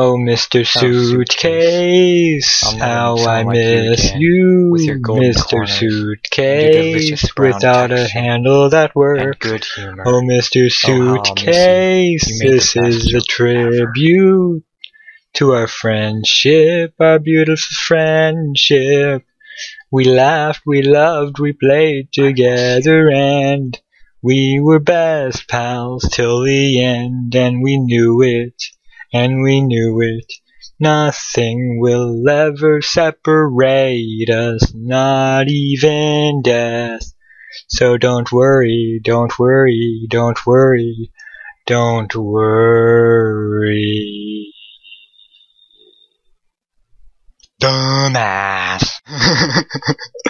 Oh, Mr. Oh, suitcase, I'll how I like miss you, with your Mr. corners, Suitcase, without a handle that works. good humor. Oh, Mr. Oh, how I'll miss you. Suitcase, You the this is a joke ever. tribute to our friendship, our beautiful friendship. We laughed, we loved, we played together, and we were best pals till the end, and we knew it, and we knew it. Nothing will ever separate us, not even death. So don't worry, don't worry, don't worry, don't worry. Dumbass.